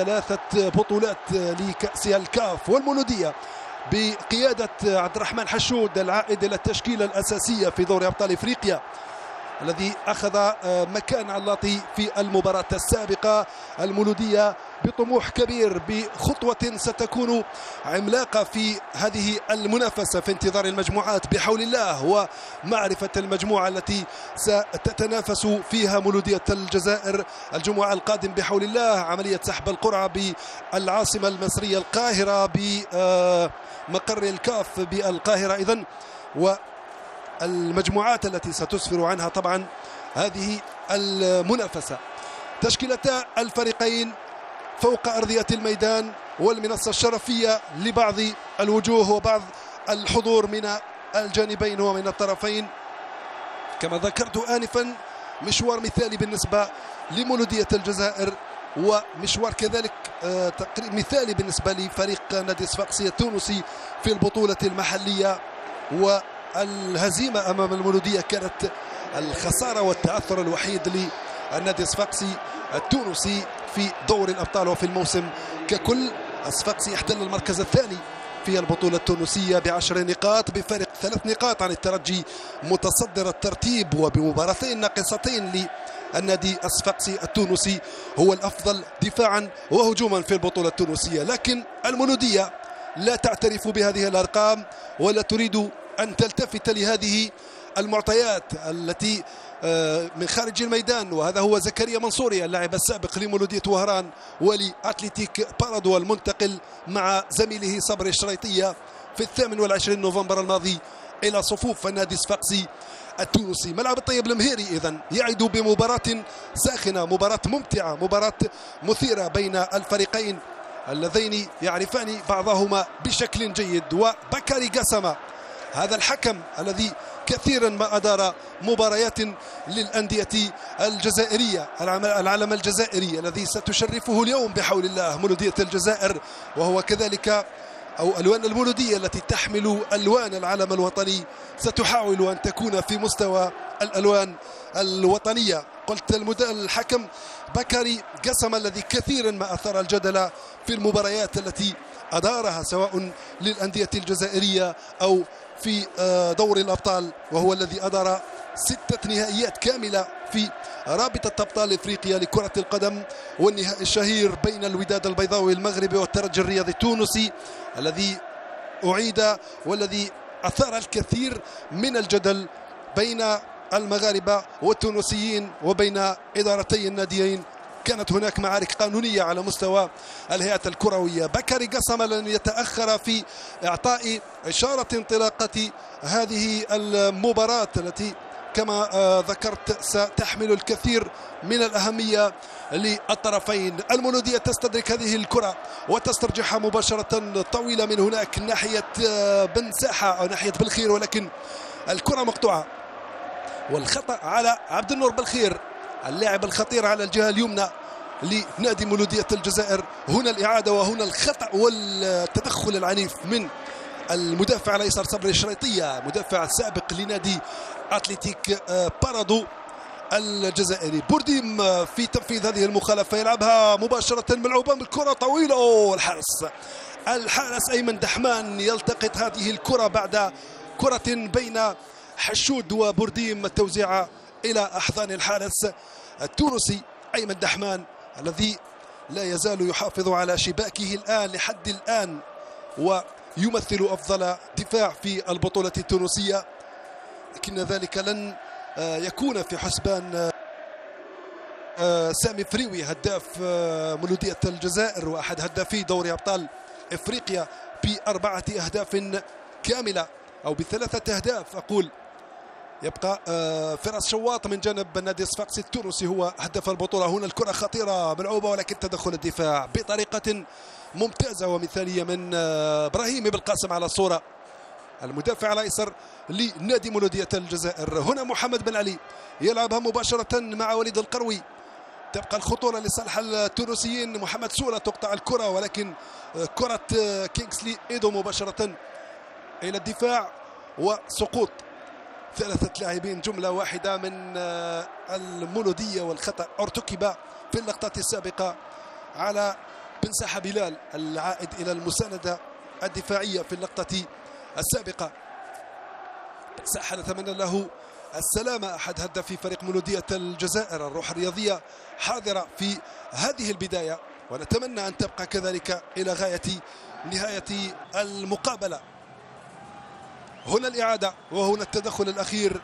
ثلاثة بطولات لكأس الكاف والمولودية بقيادة عبد الرحمن حشود العائد إلى التشكيلة الأساسية في دوري أبطال إفريقيا. الذي أخذ مكان علاطي في المباراة السابقة المولودية بطموح كبير بخطوة ستكون عملاقة في هذه المنافسة في انتظار المجموعات بحول الله ومعرفة المجموعة التي ستتنافس فيها مولودية الجزائر الجمعة القادم بحول الله. عملية سحب القرعة بالعاصمة المصرية القاهرة بمقر الكاف بالقاهرة إذن. والمجموعات التي ستسفر عنها طبعا هذه المنافسة. تشكيلتا الفريقين فوق أرضية الميدان والمنصة الشرفية لبعض الوجوه وبعض الحضور من الجانبين ومن الطرفين. كما ذكرت آنفا مشوار مثالي بالنسبة لمولودية الجزائر ومشوار كذلك آه، مثالي بالنسبة لفريق نادي صفاقسي التونسي في البطولة المحلية. والهزيمة أمام المولودية كانت الخسارة والتأثر الوحيد للنادي الصفاقسي التونسي في دور الأبطال وفي الموسم. ككل الصفاقسي يحتل المركز الثاني في البطولة التونسية بعشر نقاط بفارق ثلاث نقاط عن الترجي متصدر الترتيب وبمباراتين ناقصتين للنادي الصفاقسي التونسي. هو الأفضل دفاعا وهجوما في البطولة التونسية. لكن المولودية لا تعترف بهذه الأرقام ولا تريد أن تلتفت لهذه المعطيات التي آه، من خارج الميدان وهذا هو زكريا منصوري اللاعب السابق لمولودية وهران ولأتليتيك بارادو المنتقل مع زميله صبري الشريطية في الثامن والعشرين نوفمبر الماضي إلى صفوف النادي الصفاقسي التونسي. ملعب الطيب المهيري إذا يعد بمباراة ساخنة مباراة ممتعة مباراة مثيرة بين الفريقين اللذين يعرفان بعضهما بشكل جيد. وبكاري قسمة هذا الحكم الذي كثيرا ما أدار مباريات للأندية الجزائرية العلم الجزائري الذي ستشرفه اليوم بحول الله مولودية الجزائر وهو كذلك أو ألوان المولودية التي تحمل ألوان العلم الوطني ستحاول أن تكون في مستوى الألوان الوطنية. قلت الحكم بكري قسم الذي كثيرا ما أثار الجدل في المباريات التي أدارها سواء للأندية الجزائرية أو في آه، دور الأبطال وهو الذي أدار ستة نهائيات كاملة في رابطة أبطال إفريقيا لكرة القدم والنهائي الشهير بين الوداد البيضاوي المغربي والترجي الرياضي التونسي الذي أعيد والذي أثار الكثير من الجدل بين المغاربة والتونسيين وبين إدارتي الناديين كانت هناك معارك قانونية على مستوى الهيئة الكروية. بكري قسم لن يتأخر في إعطاء إشارة انطلاقة هذه المباراة التي كما آه، ذكرت ستحمل الكثير من الأهمية للطرفين. المولودية تستدرك هذه الكرة وتسترجعها مباشرة طويلة من هناك ناحية آه، بن ساحة أو ناحية بالخير ولكن الكرة مقطوعة. والخطأ على عبد النور بالخير اللاعب الخطير على الجهة اليمنى لنادي مولودية الجزائر. هنا الإعادة وهنا الخطأ والتدخل العنيف من المدافع الأيسر صبري الشريطية مدافع سابق لنادي أتلتيك آه، بارادو الجزائري. بورديم آه، في تنفيذ هذه المخالفة يلعبها مباشرة ملعوبة بالكره طويلة. أوه الحارس الحارس أيمن دحمان يلتقط هذه الكرة بعد كرة بين حشود وبورديم التوزيع إلى أحضان الحارس. التونسي أيمن دحمان الذي لا يزال يحافظ على شباكه الآن لحد الآن ويمثل أفضل دفاع في البطولة التونسية. لكن ذلك لن آه، يكون في حسبان آه، سامي فريوي هداف آه، مولودية الجزائر وأحد هدافي دوري أبطال إفريقيا بأربعة أهداف كاملة أو بثلاثة أهداف أقول. يبقى فراس شواط من جانب النادي الصفاقسي التونسي هو هدف البطولة. هنا الكرة خطيرة ملعوبة ولكن تدخل الدفاع بطريقة ممتازة. ومثالية من إبراهيم بالقاسم على الصورة المدافع الأيسر لنادي مولودية الجزائر. هنا محمد بن علي يلعبها مباشرة مع وليد القروي. تبقى الخطورة لصالح التونسيين. محمد سوله تقطع الكرة ولكن كرة كينغسلي إيدو مباشرة إلى الدفاع. وسقوط ثلاثة لاعبين جملة واحدة من المولودية والخطأ. أرتكب في اللقطات السابقة على بن ساحة بلال العائد إلى المساندة الدفاعية في اللقطة السابقة. بن ساحة نتمنى له السلامة. أحد هدافي فريق مولودية الجزائر الروح الرياضية حاضرة في هذه البداية ونتمنى أن تبقى كذلك إلى غاية نهاية المقابلة. هنا الإعادة وهنا التدخل الأخير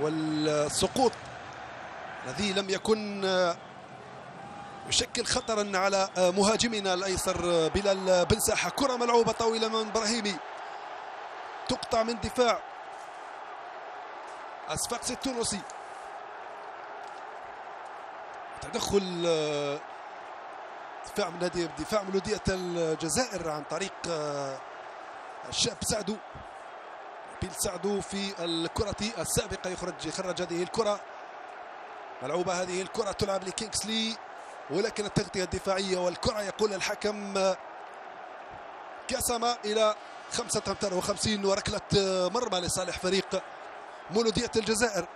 والسقوط الذي لم يكن يشكل خطرا على مهاجمنا الأيسر بلال بن ساحة. كرة ملعوبة طويلة من إبراهيمي. تقطع من دفاع. اسفاقسي التونسي تدخل دفاع من نادي دفاع مولوديه الجزائر عن طريق الشاب سعدو بيل سعدو في الكرة السابقة. يخرج يخرج هذه الكرة. ملعوبة هذه الكرة تلعب لكينغسلي. ولكن التغطية الدفاعية والكرة يقول الحكم كسم إلى 55 وركلة مرمى لصالح فريق مولودية الجزائر.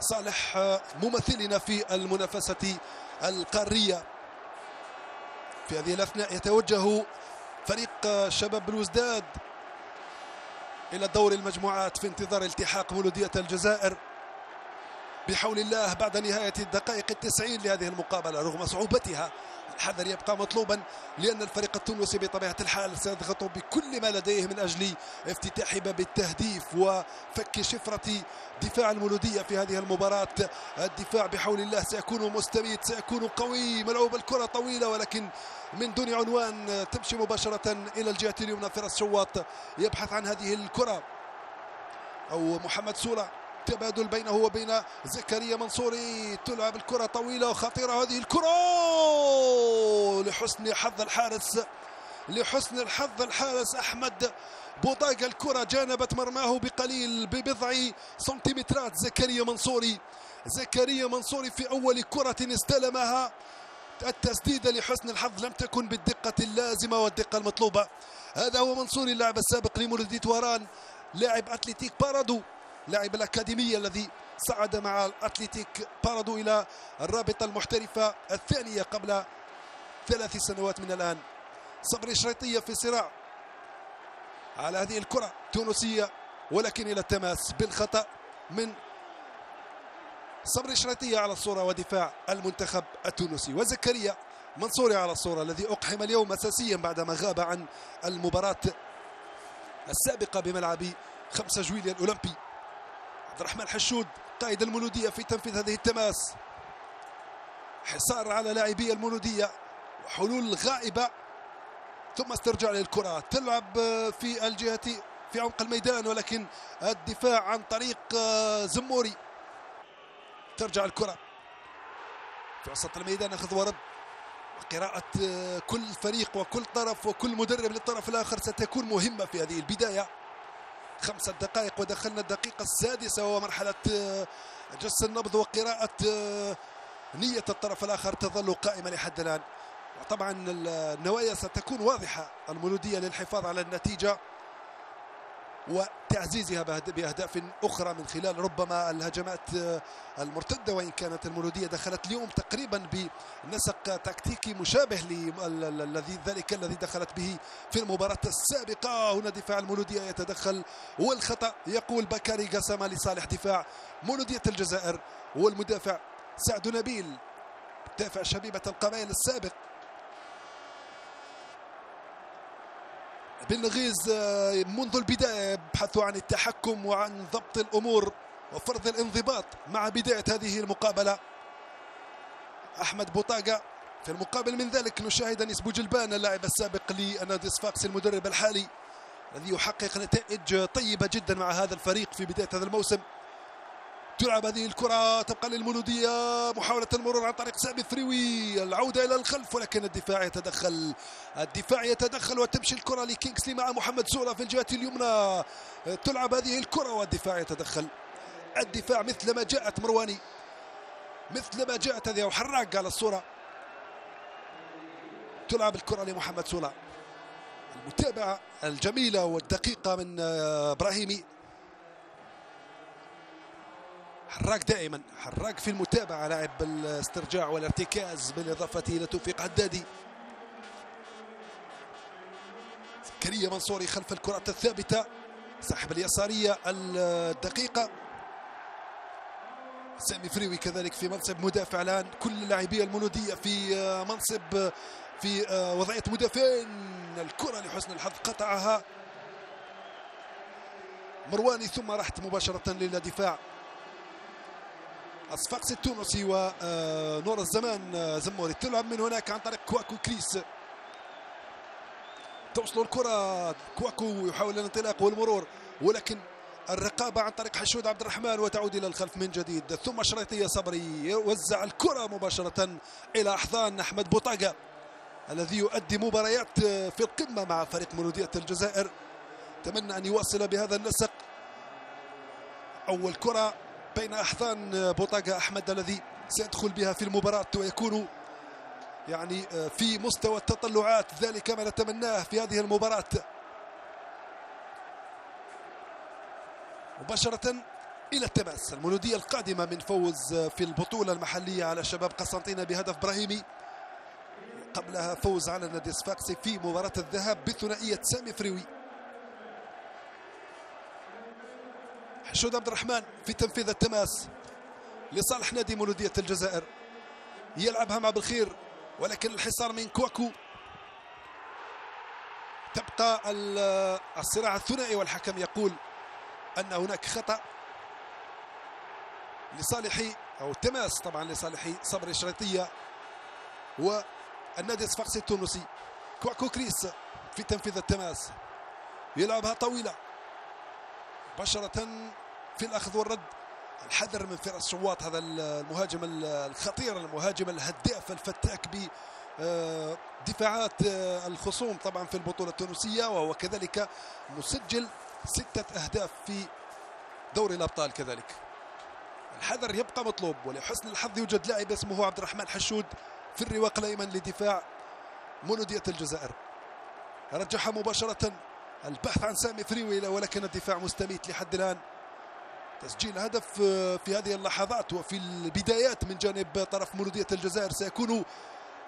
صالح ممثلنا في المنافسة القارية. في هذه الأثناء يتوجه فريق شباب بلوزداد إلى دور المجموعات في انتظار التحاق مولودية الجزائر. بحول الله بعد نهاية الدقائق التسعين لهذه المقابلة رغم صعوبتها الحذر يبقى مطلوبا لأن الفريق التونسي بطبيعة الحال سيضغط بكل ما لديه من أجل افتتاح باب التهديف وفك شفرة دفاع المولودية في هذه المباراة. الدفاع بحول الله سيكون مستميت سيكون قوي ملعوب الكرة طويلة ولكن من دون عنوان تمشي مباشرة إلى الجهة اليمنى فراس شواط يبحث عن هذه الكرة. أو محمد سورة تبادل بينه وبين زكريا منصوري. تلعب الكرة طويلة وخطيرة. هذه الكرة لحسن حظ الحارس لحسن الحظ الحارس أحمد بوطاق الكرة. جانبت مرماه بقليل ببضع سنتيمترات زكريا منصوري. زكريا منصوري في أول كرة استلمها. التسديدة لحسن الحظ لم تكن بالدقة اللازمة والدقة المطلوبة. هذا هو منصوري اللاعب السابق لمولودية وهران لاعب أتليتيك بارادو. لاعب الأكاديمية الذي صعد مع الأتليتيك بارادو إلى الرابطة المحترفة الثانية قبل ثلاث سنوات من الآن. صبري شريطية في صراع على هذه الكرة تونسية ولكن إلى التماس بالخطأ من صبري شريطية على الصورة ودفاع المنتخب التونسي. وزكريا منصوري على الصورة الذي أقحم اليوم أساسيا بعدما غاب عن المباراة السابقة بملعب 5 جويليا الأولمبي. عبد الرحمن حشود قائد المولودية في تنفيذ هذه التماس. حصار على لاعبي المولودية وحلول غائبة ثم استرجاع للكرة. تلعب في الجهة في عمق الميدان ولكن الدفاع عن طريق زموري. ترجع الكرة في وسط الميدان أخذ ورد. قراءة كل فريق وكل طرف وكل مدرب للطرف الآخر ستكون مهمة في هذه البداية. خمسة دقائق ودخلنا الدقيقة السادسة وهو مرحلة آه، جس النبض وقراءة آه، نية الطرف الآخر تظل قائمة لحد الآن. وطبعا النوايا ستكون واضحة المولودية للحفاظ على النتيجة. وتعزيزها بأهداف أخرى من خلال ربما الهجمات آه، المرتدة وإن كانت المولودية دخلت اليوم تقريبا بنسق تكتيكي مشابه للذي ذلك الذي دخلت به في المباراة السابقة. هنا دفاع المولودية يتدخل والخطأ يقول بكاري قسم لصالح دفاع مولودية الجزائر والمدافع سعد نبيل دافع شبيبة القبائل السابق. بالغيز آه، منذ البداية يبحثوا عن التحكم وعن ضبط الأمور وفرض الانضباط مع بداية هذه المقابلة. أحمد بوطاقة في المقابل من ذلك نشاهد أنيس بوجلبان اللاعب السابق لنادي صفاقس المدرب الحالي الذي يحقق نتائج طيبة جدا مع هذا الفريق في بداية هذا الموسم. تلعب هذه الكرة تبقى للمولودية محاولة المرور عن طريق سامي ثريوي العودة إلى الخلف ولكن الدفاع يتدخل. الدفاع يتدخل وتمشي الكرة لكينغسلي مع محمد سورة في الجهة اليمنى. تلعب هذه الكرة والدفاع يتدخل. الدفاع مثل ما جاءت مرواني. مثل ما جاءت هذه وحراق على الصورة. تلعب الكرة لمحمد سورة المتابعة الجميلة والدقيقة من إبراهيمي. حراق دائما حراق في المتابعة لاعب الاسترجاع والارتكاز بالإضافة إلى توفيق عدادي. زكريا منصوري خلف الكرات الثابتة صاحب اليسارية الدقيقة. سامي فريوي كذلك في منصب مدافع الآن. كل لاعبي المولودية في منصب في وضعية مدافعين. الكرة لحسن الحظ قطعها. مرواني ثم راحت مباشرة للدفاع. الصفاقسي التونسي ونور الزمان زموري. تلعب من هناك عن طريق كواكو كريس. توصل الكرة كواكو يحاول الانطلاق والمرور ولكن الرقابة عن طريق حشود عبد الرحمن وتعود إلى الخلف من جديد. ثم شريطية صبري يوزع الكرة مباشرة إلى أحضان أحمد بوطاقة الذي يؤدي مباريات في القمة مع فريق مولودية الجزائر. أتمنى أن يواصل بهذا النسق. أول كرة بين أحضان بوطاقة أحمد الذي سيدخل بها في المباراة ويكون يعني في مستوى التطلعات ذلك ما نتمناه في هذه المباراة. مباشرة إلى التماس المولودية القادمة من فوز في البطولة المحلية على شباب قسنطينة بهدف إبراهيمي. قبلها فوز على نادي صفاقسي في مباراة الذهاب بثنائية سامي فريوي. حشود عبد الرحمن في تنفيذ التماس لصالح نادي مولودية الجزائر. يلعبها مع بالخير ولكن الحصار من كواكو. تبقى الصراع الثنائي والحكم يقول أن هناك خطأ لصالح أو تماس طبعا لصالح صبري الشريطية والنادي الصفاقسي التونسي. كواكو كريس في تنفيذ التماس. يلعبها طويلة مباشرة في الأخذ والرد. الحذر من فراس شواط هذا المهاجم الخطير المهاجم الهداف الفتاك ب آه، دفاعات آه، الخصوم طبعا في البطولة التونسية وهو كذلك مسجل ستة أهداف في دوري الأبطال كذلك. الحذر يبقى مطلوب ولحسن الحظ يوجد لاعب اسمه عبد الرحمن حشود في الرواق الأيمن لدفاع مولودية الجزائر. رجعها مباشرة البحث عن سامي فريوي ولكن الدفاع مستميت لحد الآن. تسجيل هدف في هذه اللحظات وفي البدايات من جانب طرف مولودية الجزائر. سيكون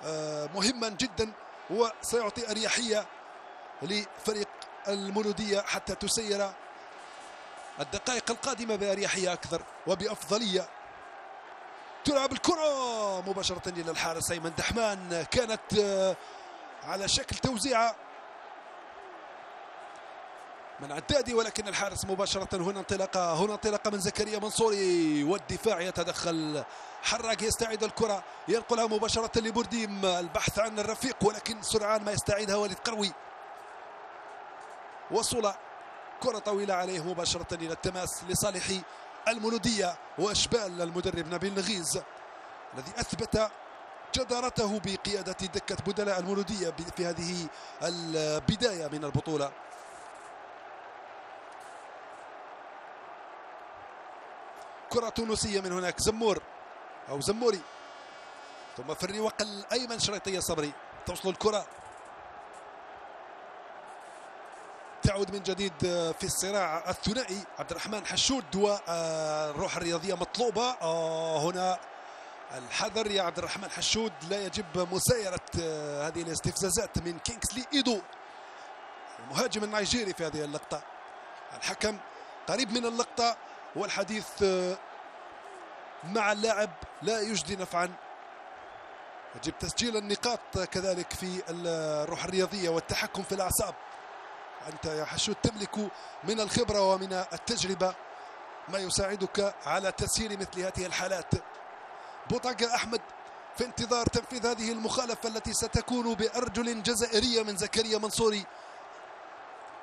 آه، مهما جدا وسيعطي أريحية لفريق المولودية حتى تسير الدقائق القادمة بأريحية أكثر وبأفضلية. تلعب الكرة مباشرة إلى الحارس أيمن دحمان. كانت آه، على شكل توزيعة من عدادي ولكن الحارس مباشرة هنا انطلاقة هنا انطلاقة من زكريا منصوري والدفاع يتدخل. حراق يستعيد الكرة ينقلها مباشرة لبورديم البحث عن الرفيق ولكن سرعان ما يستعيدها وليد قروي. وصل كرة طويلة عليه مباشرة إلى التماس لصالح المولودية وأشبال المدرب نبيل نغيز الذي أثبت جدارته بقيادة دكة بدلاء المولودية في هذه البداية من البطولة. كرة تونسية من هناك زمور أو زموري. ثم في الرواق الأيمن شريطية صبري. توصل الكرة. تعود من جديد في الصراع الثنائي. عبد الرحمن حشود والروح الرياضية مطلوبة. آه، هنا الحذر يا عبد الرحمن حشود. لا يجب مسايرة آه، هذه الاستفزازات من كينغسلي إيدو المهاجم النيجيري في هذه اللقطة. الحكم قريب من اللقطة. والحديث آه، مع اللاعب لا يجدي نفعا. يجب تسجيل النقاط كذلك في الروح الرياضية والتحكم في الأعصاب. أنت يا حشود تملك من الخبرة ومن التجربة ما يساعدك على تسيير مثل هذه الحالات. بوطاقة أحمد في انتظار تنفيذ هذه المخالفة التي ستكون بأرجل جزائرية من زكريا منصوري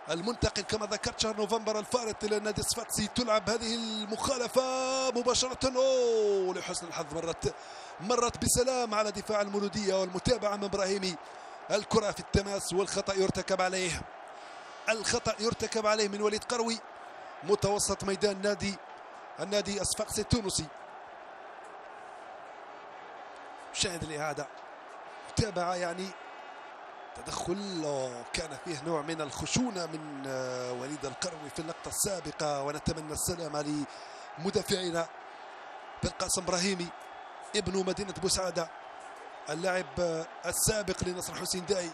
المنتقل كما ذكرت شهر نوفمبر الفارط إلى النادي الصفاقسي تلعب هذه المخالفة مباشرة. أوه لحسن الحظ مرت مرت بسلام على دفاع المولودية والمتابعة من إبراهيمي. الكرة في التماس والخطأ يرتكب عليه. الخطأ يرتكب عليه من وليد قروي متوسط ميدان نادي النادي الصفاقسي التونسي. شاهد الإعادة. متابعة يعني تدخل كان فيه نوع من الخشونة من آه، وليد القروي في اللقطة السابقة. ونتمنى السلامة لمدافعنا بالقاسم إبراهيمي ابن مدينة بوسعادة اللاعب السابق لنصر حسين داي.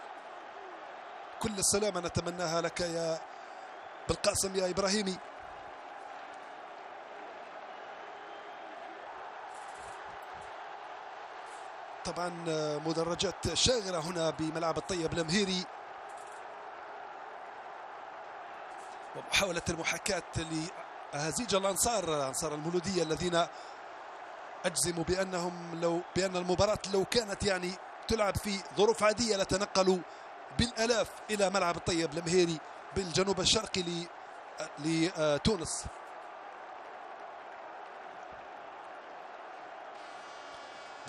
كل السلامة نتمناها لك يا بالقاسم يا إبراهيمي. طبعا مدرجات شاغرة هنا بملعب الطيب الأمهيري. ومحاولة المحاكاة لهزيج الأنصار أنصار المولودية الذين اجزم بأنهم لو بأن المباراة لو كانت يعني تلعب في ظروف عادية لتنقلوا بالألاف إلى ملعب الطيب الأمهيري بالجنوب الشرقي لتونس.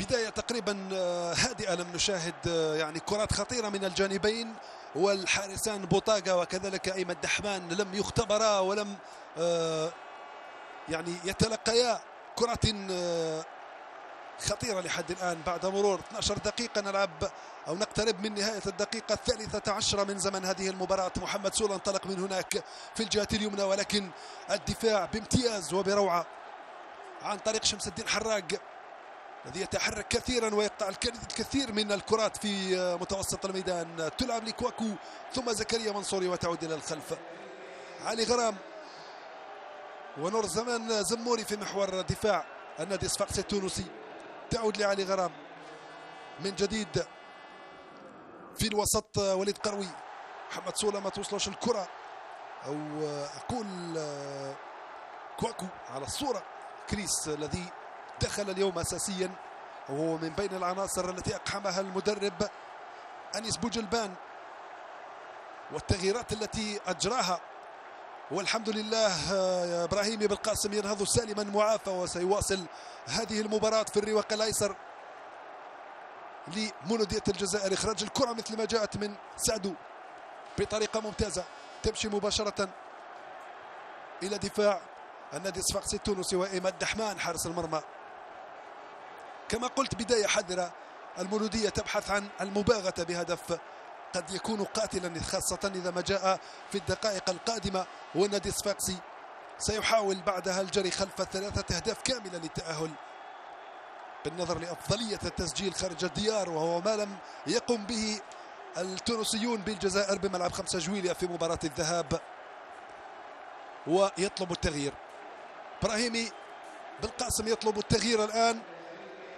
بداية تقريبا آه، هادئة لم نشاهد آه، يعني كرات خطيرة من الجانبين والحارسان بوطاقة وكذلك أيمن دحمان لم يختبرا ولم آه، يعني يتلقيا كرة خطيرة لحد الآن بعد مرور 12 دقيقة نلعب أو نقترب من نهاية الدقيقة الثالثة عشرة من زمن هذه المباراة. محمد سولا انطلق من هناك في الجهة اليمنى ولكن الدفاع بامتياز وبروعة عن طريق شمس الدين حراق. الذي يتحرك كثيرا ويقطع الكثير من الكرات في متوسط الميدان. تلعب لكواكو ثم زكريا منصوري وتعود إلى الخلف. علي غرام ونور زمان زموري في محور دفاع. النادي الصفاقسي التونسي تعود لعلي غرام من جديد في الوسط. وليد قروي محمد سوله ما توصلش الكرة. أو أقول كواكو على الصورة. كريس الذي دخل اليوم اساسيا. وهو من بين العناصر التي أقحمها المدرب أنيس بوجلبان والتغييرات التي أجراها. والحمد لله يا إبراهيم بالقاسم ينهض سالما معافى وسيواصل هذه المباراة في الرواق الأيسر لمولودية الجزائر. إخراج الكرة مثل ما جاءت من سعدو بطريقة ممتازة. تمشي مباشرة إلى دفاع النادي الصفاقسي التونسي وايمن دحمان حارس المرمى. كما قلت بداية حذرة المولودية تبحث عن المباغتة بهدف قد يكون قاتلا خاصة إذا ما جاء في الدقائق القادمة. والنادي الصفاقسي سيحاول بعدها الجري خلف ثلاثة أهداف كاملة للتأهل. بالنظر لأفضلية التسجيل خارج الديار وهو ما لم يقم به التونسيون بالجزائر بملعب خمسة جويليا في مباراة الذهاب. ويطلب التغيير. إبراهيمي بالقاسم يطلب التغيير الآن.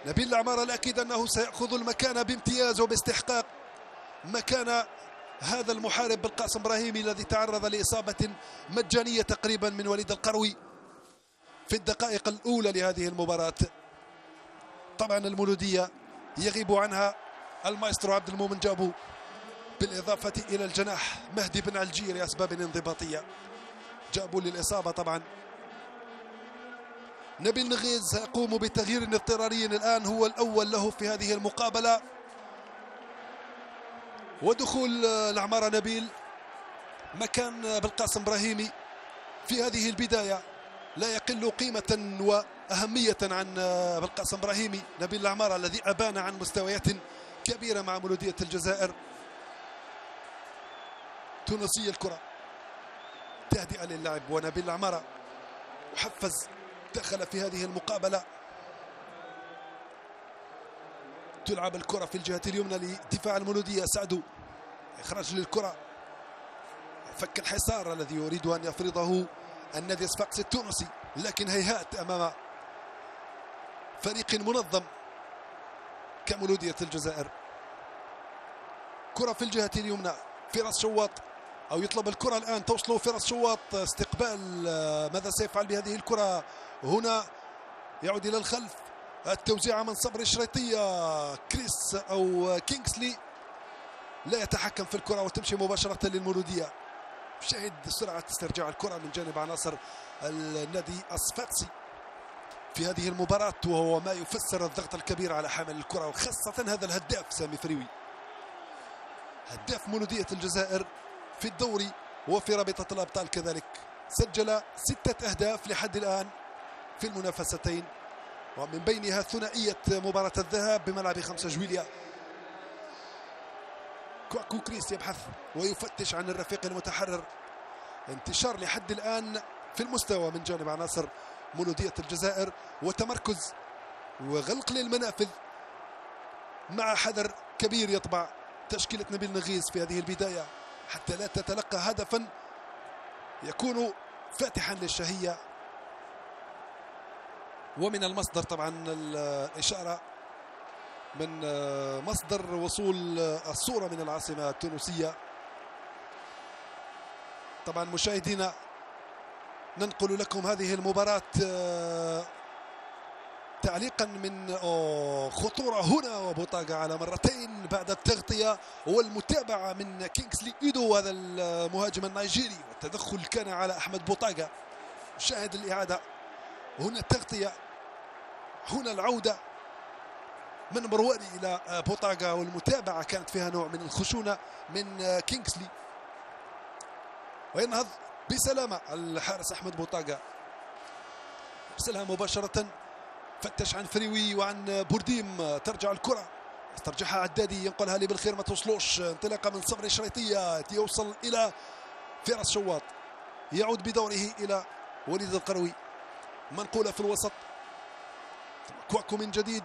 نبيل العمارة الأكيد أنه سيأخذ المكان بامتياز وباستحقاق مكان هذا المحارب بالقاسم إبراهيمي الذي تعرض لإصابة مجانية تقريبا من وليد القروي في الدقائق الأولى لهذه المباراة. طبعا المولودية يغيب عنها المايسترو عبد المؤمن جابو بالإضافة إلى الجناح مهدي بن الجير لأسباب انضباطية. جابوا للإصابة طبعا. نبيل نغيز يقوم بتغيير اضطراري الآن هو الأول له في هذه المقابلة. ودخول العمارة نبيل مكان بالقاسم إبراهيمي. في هذه البداية لا يقل قيمة وأهمية عن بالقاسم إبراهيمي. نبيل العمارة الذي أبان عن مستويات كبيرة مع مولودية الجزائر. تونسية الكرة تهدئة للعب ونبيل العمارة. محفز دخل في هذه المقابلة. تلعب الكرة في الجهة اليمنى لدفاع المولودية. سعدو إخراج للكرة. فك الحصار الذي يريد أن يفرضه النادي الصفاقسي التونسي لكن هيهات أمام فريق منظم كمولودية الجزائر. كرة في الجهة اليمنى. فراس شواط. أو يطلب الكرة الآن. توصل فراس شواط استقبال. ماذا سيفعل بهذه الكرة؟ هنا يعود إلى الخلف. التوزيع من صبري الشريطية. كريس أو كينغسلي لا يتحكم في الكرة وتمشي مباشرة للمولودية. شاهد سرعة استرجاع الكرة من جانب عناصر النادي الصفاقسي في هذه المباراة وهو ما يفسر الضغط الكبير على حامل الكرة وخاصة هذا الهداف سامي فريوي. هداف مولودية الجزائر. في الدوري وفي رابطة الأبطال كذلك. سجل ستة أهداف لحد الآن في المنافستين. ومن بينها ثنائية مباراة الذهاب بملعب خمسة جويليا. كواكو كريس يبحث ويفتش عن الرفيق المتحرر. انتشار لحد الآن في المستوى من جانب عناصر مولودية الجزائر وتمركز وغلق للمنافذ مع حذر كبير يطبع تشكيلة نبيل نغيز في هذه البداية. حتى لا تتلقى هدفا. يكون فاتحا للشهية. ومن المصدر طبعا الإشارة من مصدر وصول الصورة من العاصمة التونسية. طبعا مشاهدينا ننقل لكم هذه المباراة تعليقا من خطورة هنا وبوطاقة على مرتين بعد التغطية والمتابعة من كينغسلي إيدو هذا المهاجم النيجيري. والتدخل كان على أحمد بوطاقة شاهد الإعادة. هنا التغطية. هنا العودة من مرواني إلى بوطاقة والمتابعة كانت فيها نوع من الخشونة من كينغسلي وينهض بسلامة الحارس أحمد بوطاقة يرسلها مباشرة. فتش عن فريوي وعن بورديم ترجع الكرة. يسترجعها عدادي ينقلها لبلخير ما توصلوش. انطلاقة من صبري الشريطيه يوصل إلى فراس شواط. يعود بدوره إلى وليد القروي. منقولة في الوسط. كواكو من جديد.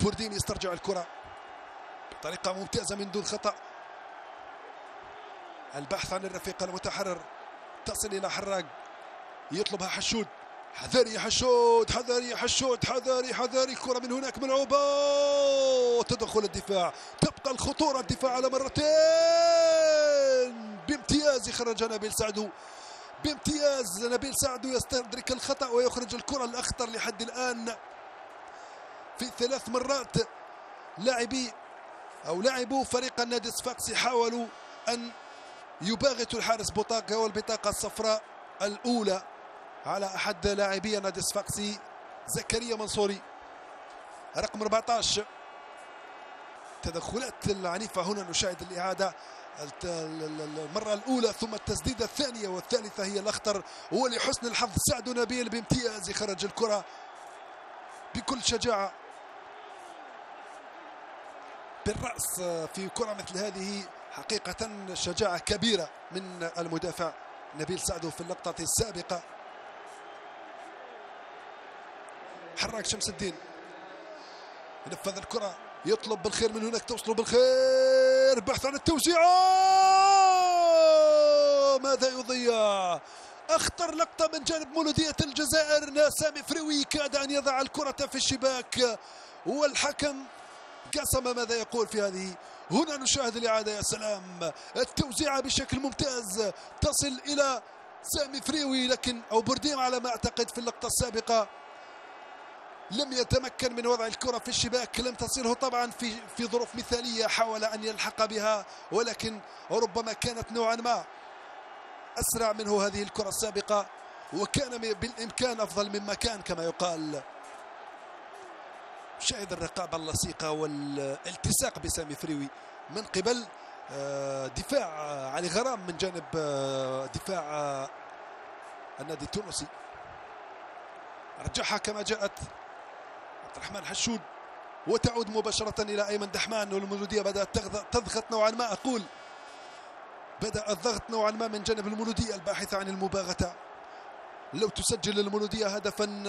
بورديم يسترجع الكرة. بطريقة ممتازة من دون خطأ. البحث عن الرفيق المتحرر. تصل إلى حراق. يطلبها حشود. حذاري حشود حذاري حشود حذاري حذاري كرة من هناك ملعوبة. تدخل الدفاع. تبقى الخطورة الدفاع على مرتين. بامتياز يخرج نبيل سعدو. بامتياز نبيل سعدو يستدرك الخطأ ويخرج الكرة الأخطر لحد الآن. في ثلاث مرات لاعبي أو لاعبو فريق النادي الصفاقسي حاولوا أن يباغتوا الحارس بوطاقة والبطاقة الصفراء الأولى. على أحد لاعبي نادي الصفاقسي زكريا منصوري. رقم 14 التدخلات العنيفة هنا نشاهد الإعادة المرة الأولى ثم التسديدة الثانية والثالثة هي الأخطر ولحسن الحظ سعد نبيل بامتياز يخرج الكرة بكل شجاعة. بالرأس في كرة مثل هذه حقيقة شجاعة كبيرة من المدافع نبيل سعدو في اللقطة السابقة. حراك شمس الدين. ينفذ الكرة يطلب بالخير من هناك توصلوا بالخير. بحث عن التوزيع. ماذا يضيع؟ أخطر لقطة من جانب مولودية الجزائر. سامي فريوي كاد أن يضع الكرة في الشباك. والحكم قسم ماذا يقول في هذه؟ هنا نشاهد الإعادة يا سلام. التوزيعة بشكل ممتاز. تصل إلى سامي فريوي لكن أو برديم على ما أعتقد في اللقطة السابقة. لم يتمكن من وضع الكرة في الشباك لم تصله طبعا في في ظروف مثالية حاول أن يلحق بها ولكن ربما كانت نوعا ما أسرع منه هذه الكرة السابقة وكان بالإمكان أفضل مما كان كما يقال. شاهد الرقابة اللصيقة والالتصاق بسامي فريوي من قبل آه، دفاع علي غرام من جانب آه، دفاع آه، النادي التونسي. رجعها كما جاءت. الرحمن حشود. وتعود مباشرة إلى أيمن دحمان والمولودية بدأت تضغط نوعا ما. أقول بدأ الضغط نوعا ما من جانب المولودية الباحثة عن المباغتة. لو تسجل المولودية هدفا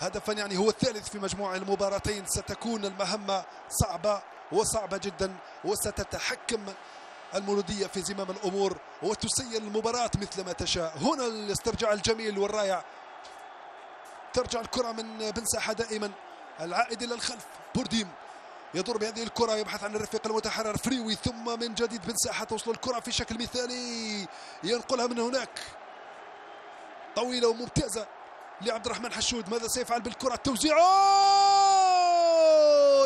هدفا يعني هو الثالث في مجموع المباراتين ستكون المهمة صعبة وصعبة جدا وستتحكم المولودية في زمام الأمور وتسير المباراة مثل ما تشاء. هنا الاسترجاع الجميل والرائع ترجع الكرة من بن ساحة دائما. العائد إلى الخلف. بورديم يضر بهذه الكرة يبحث عن الرفيق المتحرر فريوي ثم من جديد بن ساحة توصل الكرة في شكل مثالي. ينقلها من هناك. طويلة وممتازة لعبد الرحمن حشود. ماذا سيفعل بالكرة؟ التوزيع!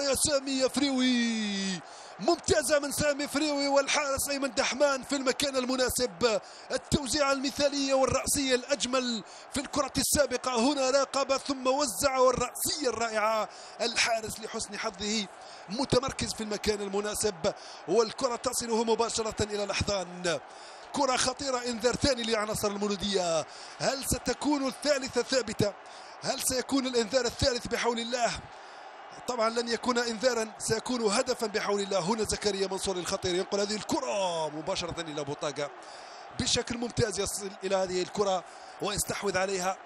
يا سامي يا فريوي! ممتازة من سامي فريوي والحارس أيمن دحمان في المكان المناسب. التوزيعة المثالية والرأسية الأجمل في الكرة السابقة. هنا راقب ثم وزع والرأسية الرائعة الحارس لحسن حظه. متمركز في المكان المناسب والكرة تصله مباشرة إلى الأحضان. كرة خطيرة إنذار ثاني لعناصر المولودية. هل ستكون الثالثة ثابتة؟ هل سيكون الإنذار الثالث بحول الله؟ طبعا لن يكون انذارا سيكون هدفا بحول الله. هنا زكريا منصور الخطير ينقل هذه الكرة مباشرة إلى بوطاقه بشكل ممتاز يصل إلى هذه الكرة ويستحوذ عليها.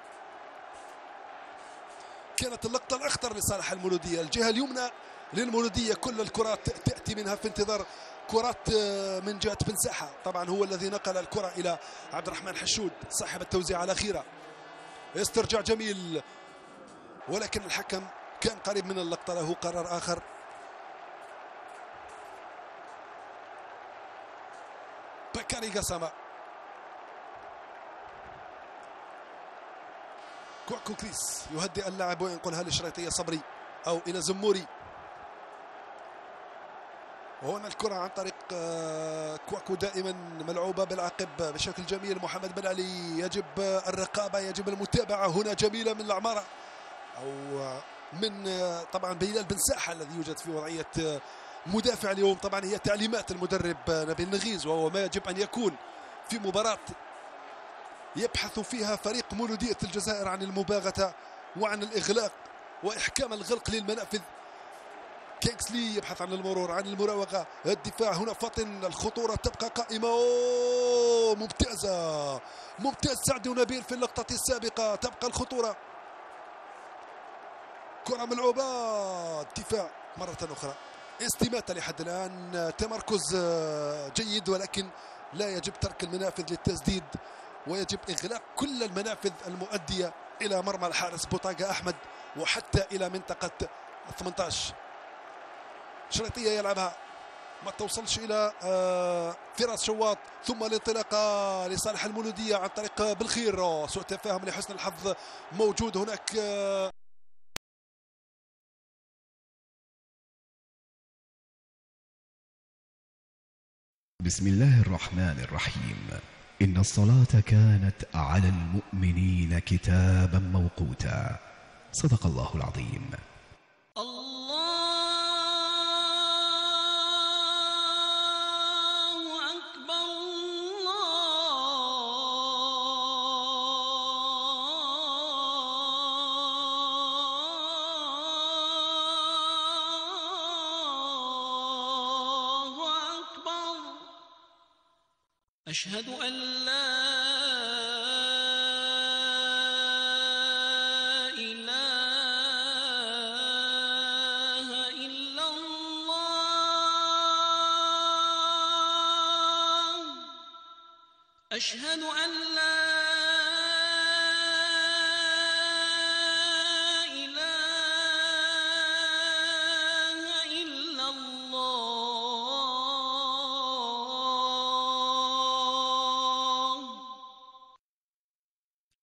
كانت اللقطة الأخطر لصالح المولودية. الجهة اليمنى للمولودية كل الكرات تأتي منها في انتظار كرات آه، من جهة بن ساحة. طبعا هو الذي نقل الكرة إلى عبد الرحمن حشود صاحب التوزيع الأخيرة استرجاع جميل ولكن الحكم كان قريب من اللقطة له قرار آخر. بكاري قسمة كوكو كريس يهدئ اللاعب وينقلها لشريطية صبري أو إلى زموري. وهنا الكرة عن طريق آه، كواكو دائما ملعوبة بالعقب بشكل جميل. محمد بن علي يجب الرقابة يجب المتابعة. هنا جميلة من العمارة. أو من آه، طبعا بلال بن ساحة الذي يوجد في وضعية آه، مدافع اليوم. طبعا هي تعليمات المدرب نبيل نغيز وهو ما يجب أن يكون في مباراة يبحث فيها فريق مولودية الجزائر عن المباغتة وعن الإغلاق وإحكام الغلق للمنافذ. كينغسلي يبحث عن المرور عن المراوغة. الدفاع هنا فطن الخطورة تبقى قائمة. أوه ممتازة. ممتاز سعد ونبيل في اللقطة السابقة. تبقى الخطورة. كرة ملعوبة دفاع مرة أخرى. استماتة لحد الآن. تمركز جيد ولكن لا يجب ترك المنافذ للتسديد ويجب إغلاق كل المنافذ المؤدية إلى مرمى الحارس بوطاقة أحمد وحتى إلى منطقة 18 شريطية يلعبها. ما توصلش إلى آه، فراس شواط. ثم الانطلاقة لصالح المولودية عن طريق بالخير. سوء تفاهم لحسن الحظ موجود هناك بسم الله الرحمن الرحيم. إن الصلاة كانت على المؤمنين كتابا موقوتا. صدق الله العظيم.